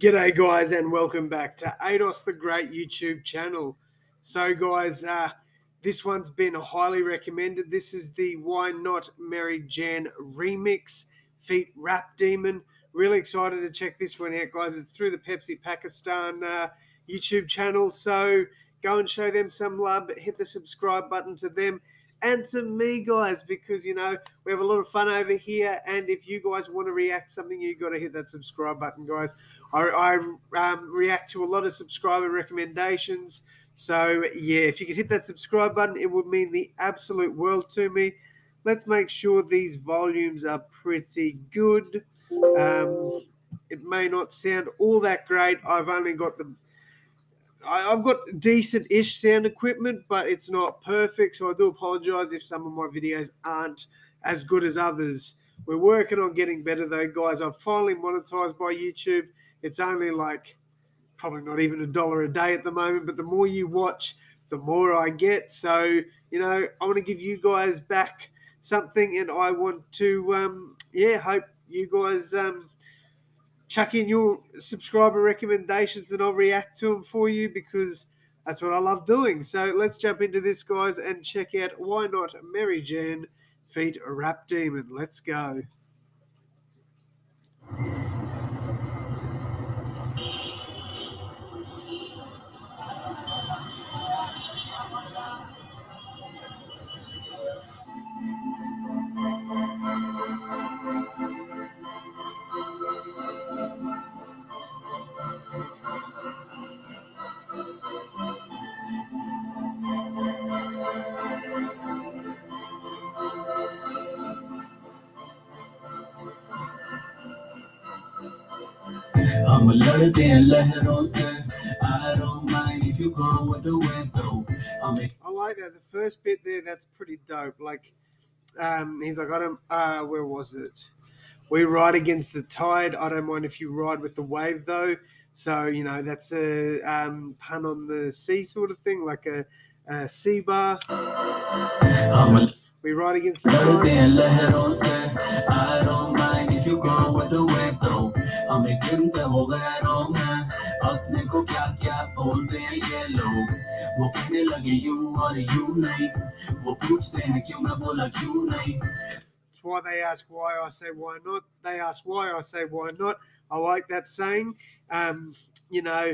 G'day, guys, and welcome back to Ados the Great YouTube channel. So, guys, uh, this one's been highly recommended. This is the Why Not Meri Jaan remix, Feet Rap Demon. Really excited to check this one out, guys. It's through the Pepsi Pakistan uh, YouTube channel. So, go and show them some love. Hit the subscribe button to them and to me, guys, because you know we have a lot of fun over here. And if you guys want to react something, you got to hit that subscribe button, guys. I, I um, react to a lot of subscriber recommendations. So, yeah, if you could hit that subscribe button, it would mean the absolute world to me. Let's make sure these volumes are pretty good. Um, it may not sound all that great. I've only got the I, have got decent ish sound equipment, but it's not perfect. So I do apologize if some of my videos aren't as good as others. We're working on getting better though, guys. I've finally monetized by YouTube. It's only like probably not even a dollar a day at the moment, but the more you watch, the more I get. So, you know, I want to give you guys back something and I want to, um, yeah, hope you guys um, chuck in your subscriber recommendations and I'll react to them for you because that's what I love doing. So let's jump into this, guys, and check out Why Not Meri Jaan Feet Rap Demon. Let's go. हम लड़ते हैं लहरों से I don't mind if you go with the wind though. I like that. The first bit there, that's pretty dope. Like, um, he's like, I don't, uh, where was it? We ride against the tide. I don't mind if you ride with the wave though. So, you know, that's a um, pun on the sea sort of thing, like a, a sea bar. We ride against the tide. I don't mind if you go with the wave though. हमें गिनते हो गैरों में अपने को क्या क्या बोलते हैं ये लोग वो कहने लगे यू और यू नहीं वो पूछते हैं क्यों मैं बोला क्यों नहीं It's why they ask why I say why not. They ask why I say why not. I like that saying. Um, you know,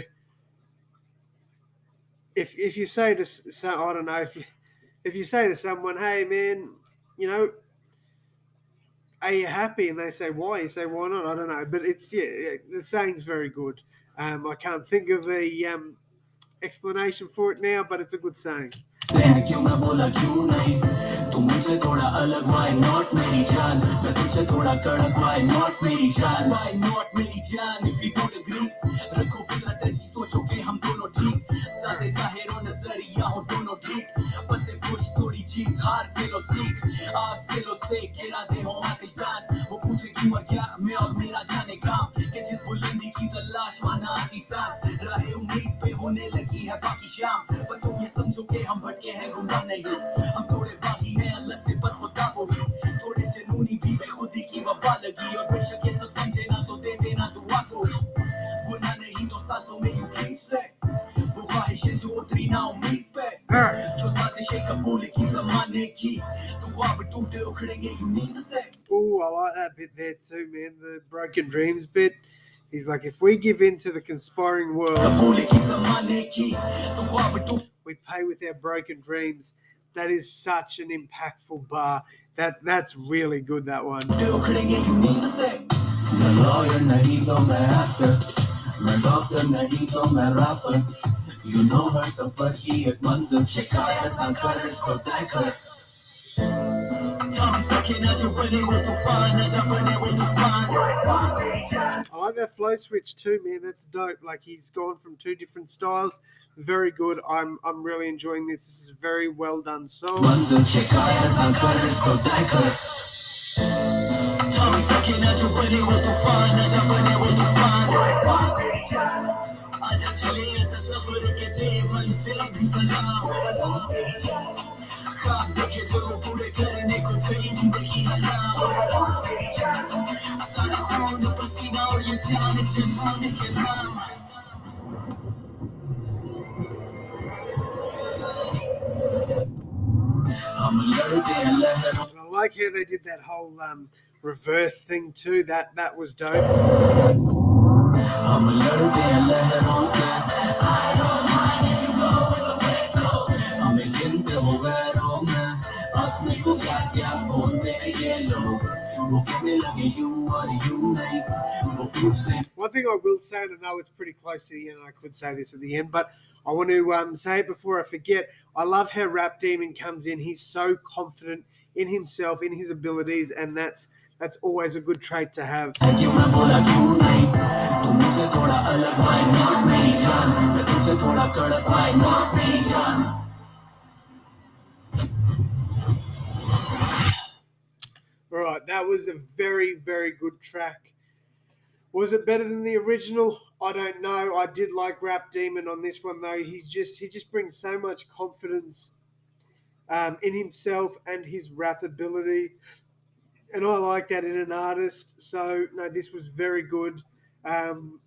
if if you say to so I don't know if you if you say to someone, hey man, you know, are you happy? And they say, why? You say, why not? I don't know. But it's, yeah, the saying's very good. Um, I can't think of a um, explanation for it now, but it's a good saying. क्यों मैं बोला क्यों नहीं तुम मुझसे थोड़ा अलग why not मेरी जान मैं तुझसे थोड़ा कड़क why not मेरी जान why not मेरी जान if you don't agree रखो फितरत ऐसी सोचो कि हम दोनों ठीक सादे जाहिर और नजरिया हो दोनों ठीक बस कुछ थोड़ी जीत हार से लो सीख आग से लो से गिरा दे हो आतिश जान क्यों और क्या? मैं और मेरा जाने काम कि जिस बुलंदी की तलाश माना आती सांस राह उम्मीद पे होने लगी है बाकी शाम। पर तुम ये समझो कि हम भटके हैं गुमराह नहीं हम थोड़े बाकी हैं अलग से पर खुदा ही थोड़े जुनूनी भी बेखुदी की वफा लगी। और बेशक ये सब समझे ना तो दे देना दुआ को गुना नहीं तो सांसों में यूँ खींच ले वो ख्वाहिशें जो उतरी ना उम्मीद पे। जो साजिशें कबूल की जमाने की। तो ख्वाब टूटे उखड़ेंगे यूँ नींद से people. I like that bit there too, man. The broken dreams bit. He's like, if we give in to the conspiring world, we pay with our broken dreams. That is such an impactful bar. That that's really good. That one. You know her so fuck he at Manzum Shikayat Ankara's Kodaikar I like that flow switch too, man. That's dope. Like he's gone from two different styles. Very good. I'm I'm really enjoying this. This is a very well done song. I thought I owned the placebo, you're telling. I like how they did that whole um, reverse thing too. That that was dope. I'm a little bit I don't mind it. me on the yellow. One thing I will say, and I know it's pretty close to the end, I could say this at the end, but I want to um, say it before I forget. I love how Rap Demon comes in. He's so confident in himself, in his abilities, and that's that's always a good trait to have. That was a very, very good track. Was it better than the original? I don't know. I did like Rap Demon on this one though. He's just he just brings so much confidence um, in himself and his rap ability, and I like that in an artist. So no, this was very good. Um,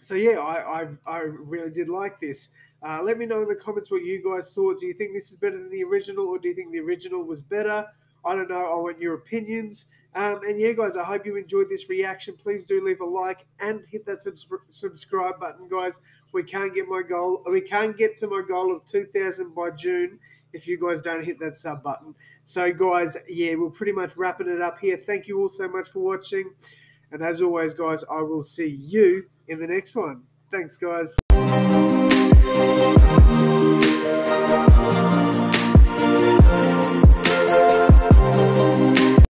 so yeah, I, I I really did like this. Uh, let me know in the comments what you guys thought. Do you think this is better than the original, or do you think the original was better? I don't know. I want your opinions. Um, and yeah, guys, I hope you enjoyed this reaction. Please do leave a like and hit that subs- subscribe button, guys. We can't get my goal. We can't get to my goal of 2,000 by June if you guys don't hit that sub button. So, guys, yeah, we're pretty much wrapping it up here. Thank you all so much for watching. And as always, guys, I will see you in the next one. Thanks, guys.